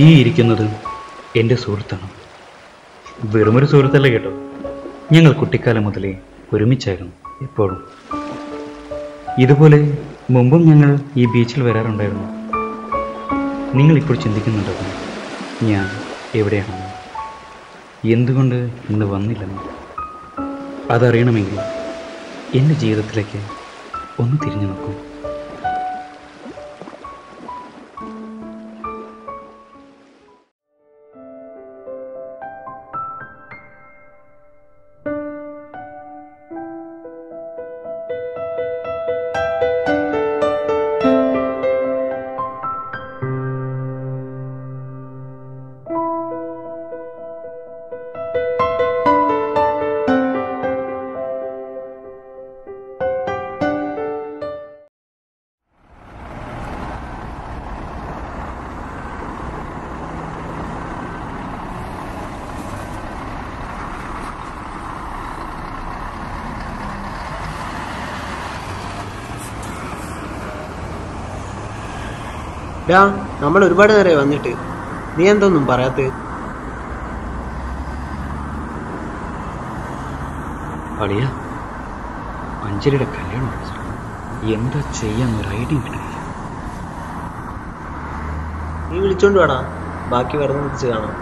ഈ ഇരിക്കുന്നത് എന്റെ സുഹൃത്താണ്. വെറുമൊരു സുഹൃത്തല്ല കേട്ടോ? ഞങ്ങൾ കുട്ടിക്കാലം മുതലേ ഒരുമിച്ചായിരുന്നു എപ്പോഴും. ഇതുപോലെ മുമ്പും ഞങ്ങൾ ഈ ബീച്ചിൽ വരാറുണ്ടായിരുന്നു. നിങ്ങൾ ഇപ്പോൾ ചിന്തിക്കുന്നുണ്ടാകും ഞാൻ എവിടെയാണ്? എന്തുകൊണ്ട് ഇന്ന് വന്നില്ലെന്ന്. അതറിയണമെങ്കിൽ എന്റെ ജീവിതത്തിലേക്ക് ഒന്ന് തിരിഞ്ഞു നോക്കൂ. ഡാ നമ്മൾ ഒരുപാട് നേരെ വന്നിട്ട്. നീ എന്തൊന്നും പറയാത്ത? അളിയ അഞ്ജലിയുടെ കല്യാണം എന്താ ചെയ്യാൻ ഒരു ഐഡിയ കിട്ടില്ല നീ വിളിച്ചോണ്ട് വാടാ. ബാക്കി വരുന്ന വിളിച്ച് കാണാം.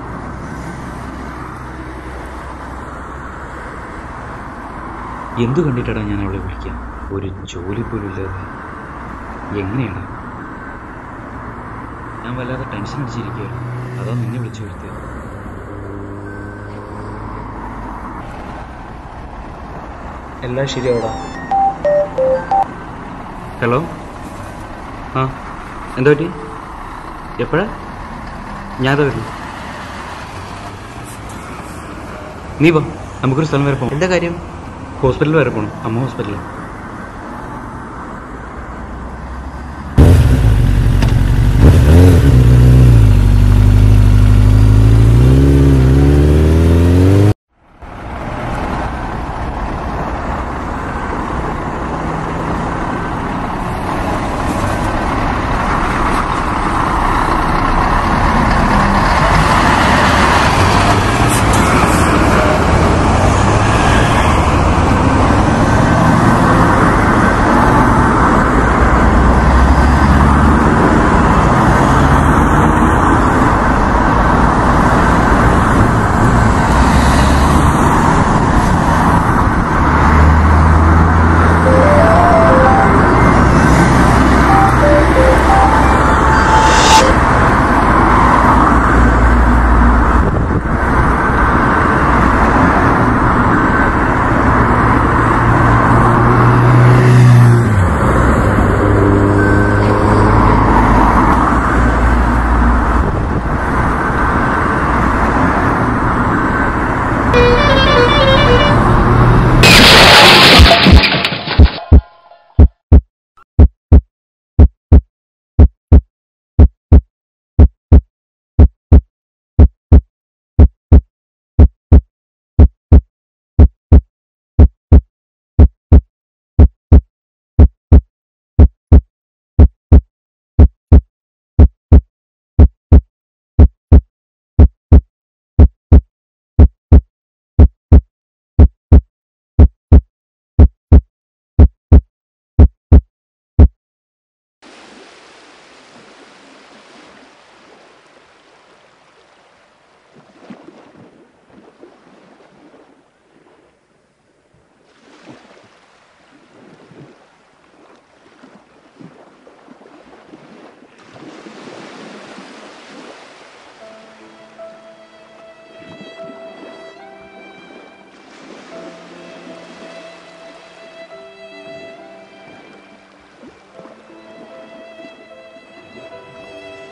എന്തു കണ്ടിട്ടാണ് ഞാൻ അവളെ വിളിക്കാം? ഒരു ജോലി പോലും ഇല്ലാതെ. എങ്ങനെയാണ് ഞാൻ വല്ലാതെ ടെൻഷൻ അടിച്ചിരിക്കുകയാണ് അതോ നിന്നെ വിളിച്ചു വരുത്തിയത്. എല്ലാം ശരിയാവടാ. ഹലോ ആ എന്താ പറ്റി? എപ്പോഴാ? ഞാനതാ വരുന്നു. നീ വാ നമുക്കൊരു സ്ഥലം വരെ പോകണം എന്താ കാര്യം? ഹോസ്പിറ്റലിൽ വരെ പോകണം അമ്മ ഹോസ്പിറ്റലിൽ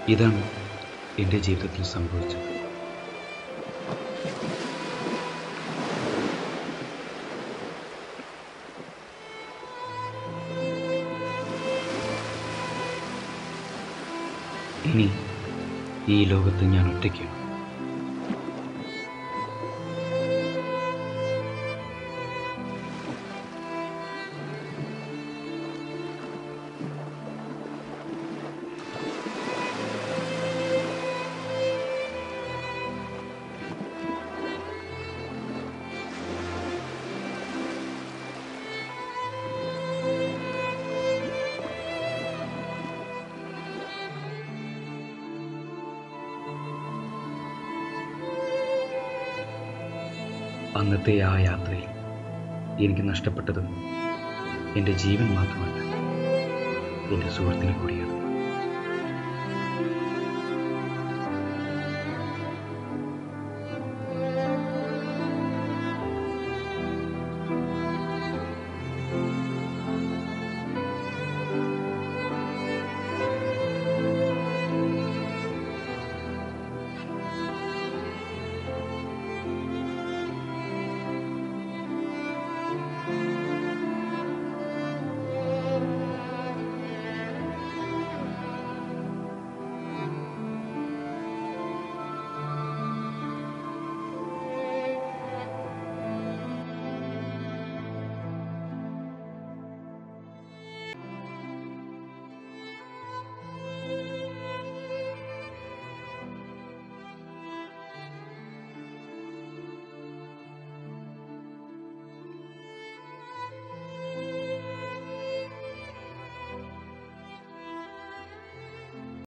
ഇതാണ് എന്റെ ജീവിതത്തിൽ സംഭവിച്ചത്. ഇനി ഈ ലോകത്ത് ഞാൻ ഒറ്റയ്ക്കാണ്. അന്നത്തെ ആ യാത്രയിൽ എനിക്ക് നഷ്ടപ്പെട്ടത് എന്റെ ജീവൻ മാത്രമല്ല എന്റെ സുഹൃത്തിനെ കൂടിയാണ്.